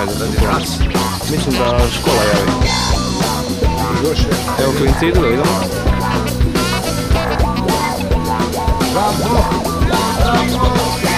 Ajde, radi nas. Mislim da škola javi. Još je. Evo klinci idu da idemo. Bravo! Bravo!